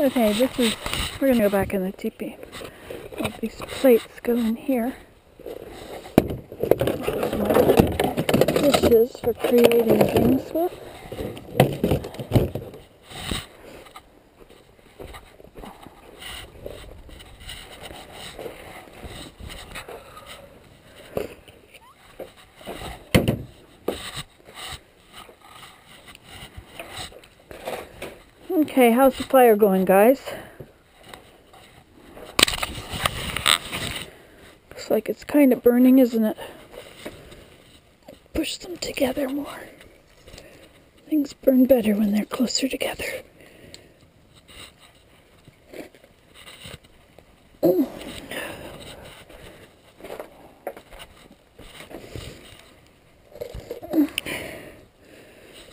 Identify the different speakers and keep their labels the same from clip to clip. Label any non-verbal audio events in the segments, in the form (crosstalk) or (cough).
Speaker 1: Okay, this is, we're gonna go back in the teepee. All these plates go in here. This is my dishes for creating things with. Okay, how's the fire going, guys? Looks like it's kind of burning, isn't it? Push them together more. Things burn better when they're closer together.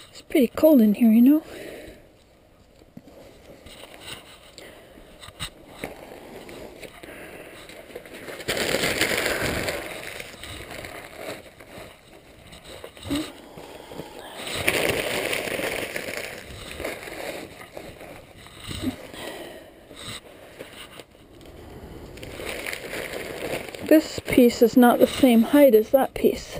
Speaker 1: It's pretty cold in here, you know. This piece is not the same height as that piece.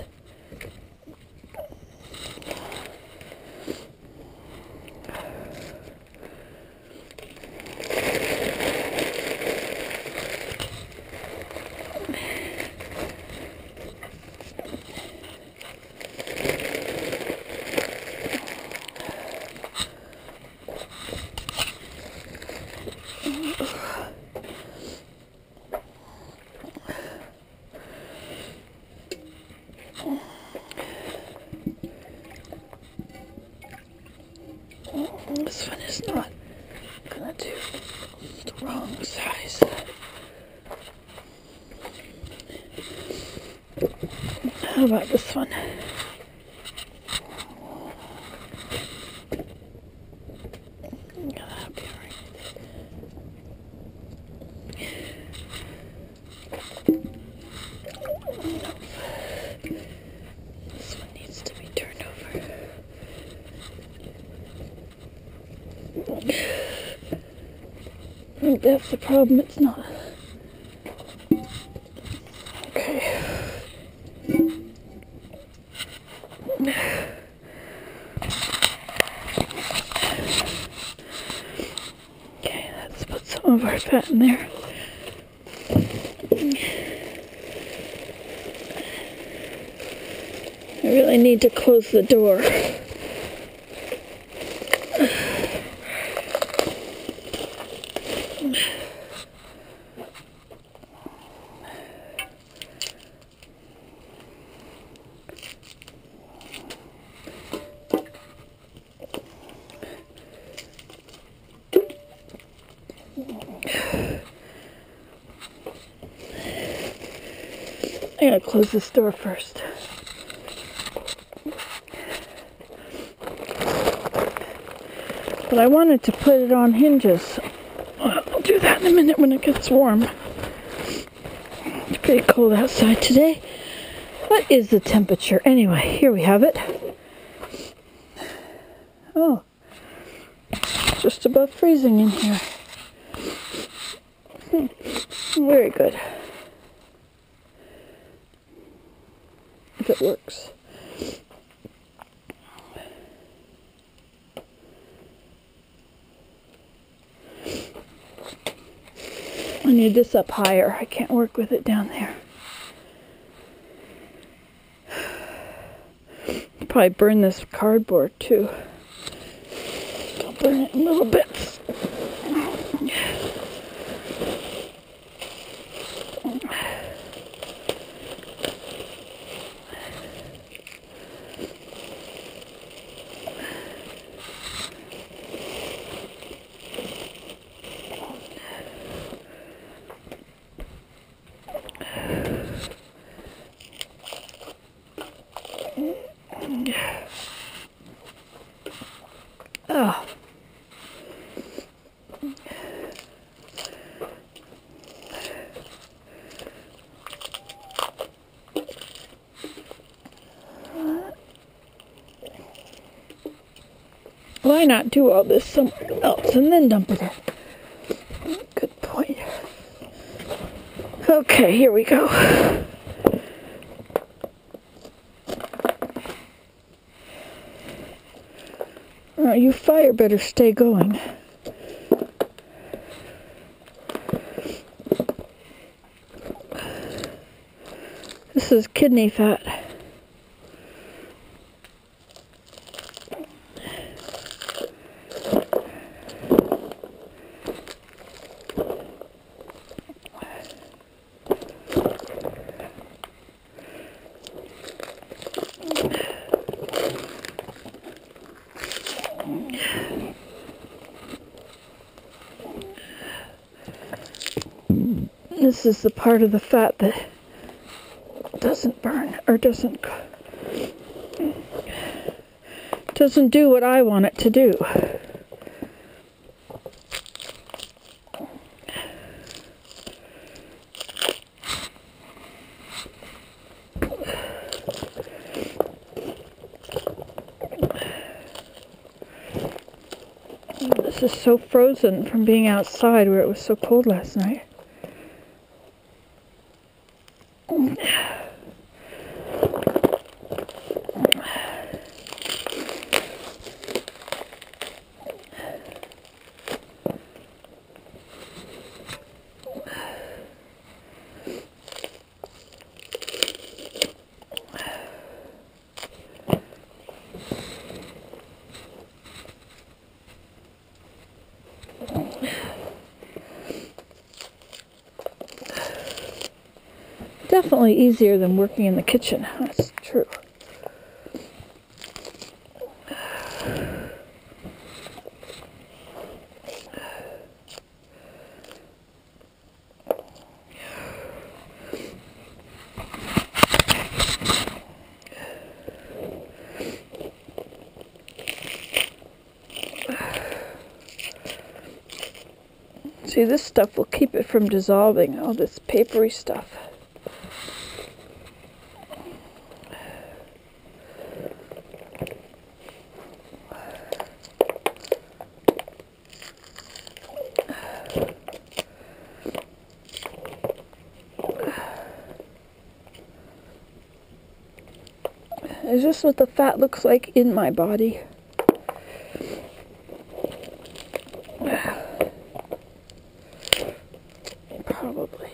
Speaker 1: This one is not gonna do the wrong size. About this one? Yeah, that'll be all right. This one needs to be turned over. That's the problem, it's not. In there. I really need to close the door. I gotta close this door first. But I wanted to put it on hinges. I'll do that in a minute when it gets warm. It's pretty cold outside today. What is the temperature? Anyway, here we have it. Oh, just above freezing in here. Hmm, Very good. It works. I need this up higher. I can't work with it down there. Probably burn this cardboard too. I'll burn it in little bits. Why not do all this somewhere else and then dump it in? Good point. Okay, here we go. Alright, you fire better stay going. This is kidney fat. This is the part of the fat that doesn't burn or doesn't doesn't do what I want it to do. This is so frozen from being outside where it was so cold last night. Definitely easier than working in the kitchen. That's true. See, this stuff will keep it from dissolving, all this papery stuff. Is this what the fat looks like in my body? Probably.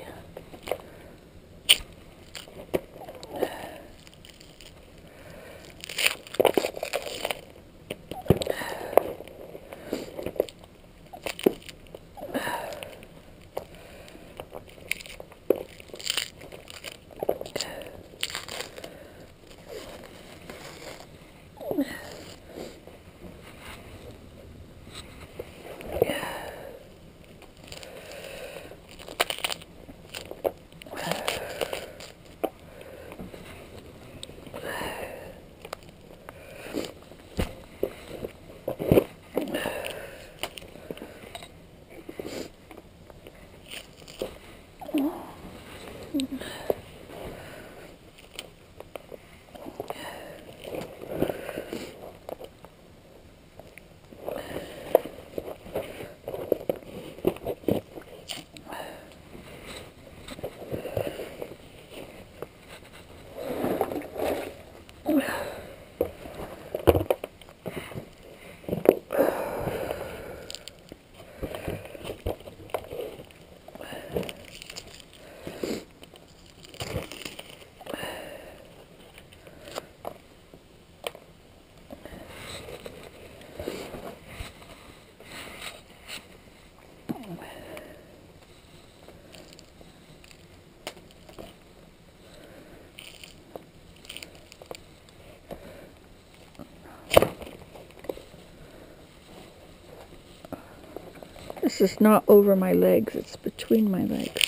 Speaker 1: This is not over my legs, it's between my legs.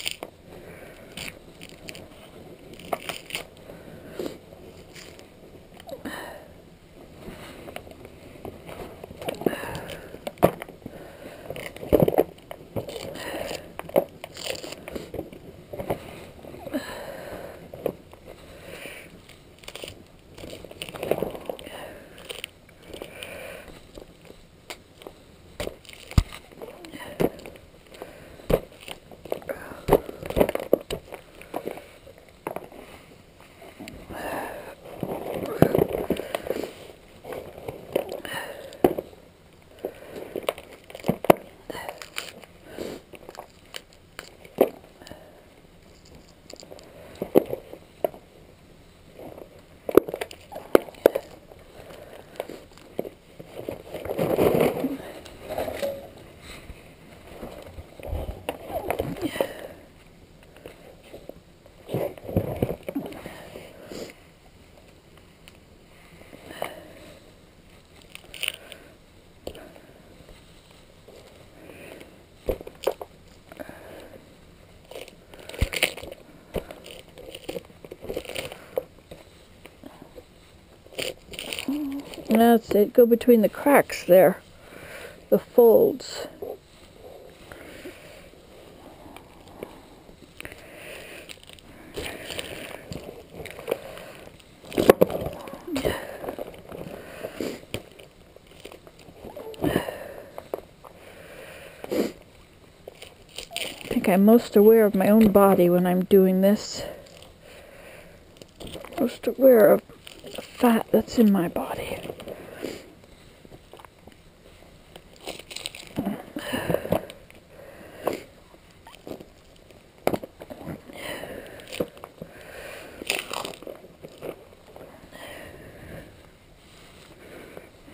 Speaker 1: That's it. Go between the cracks there. The folds. I think I'm most aware of my own body when I'm doing this. Most aware of the fat that's in my body.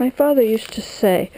Speaker 1: My father used to say,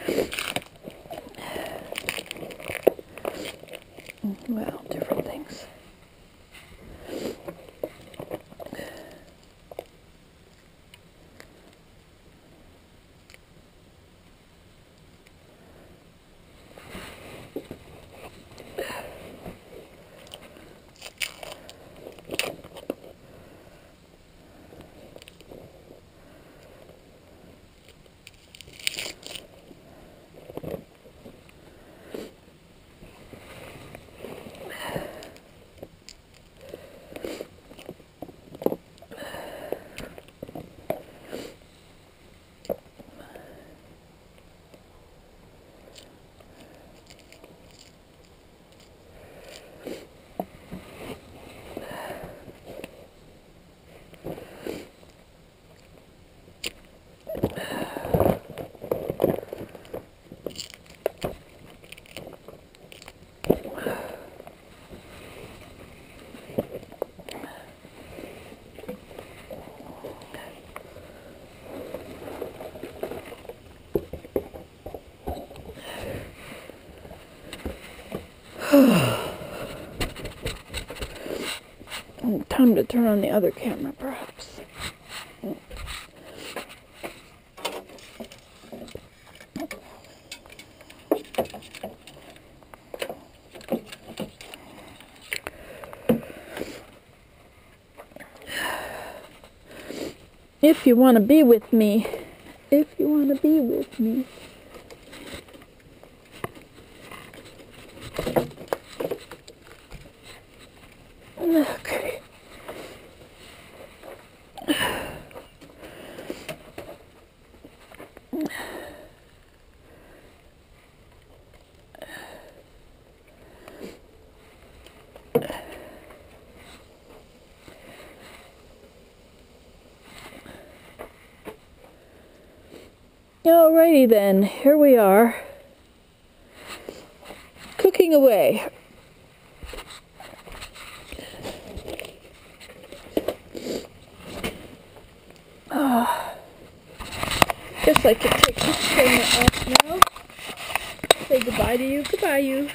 Speaker 1: (sighs) Oh, time to turn on the other camera, perhaps. If you want to be with me, if you want to be with me. Okay. Alrighty then, here we are. Cooking away. Ah. guess I could take this camera off now. Say goodbye to you. Goodbye, you.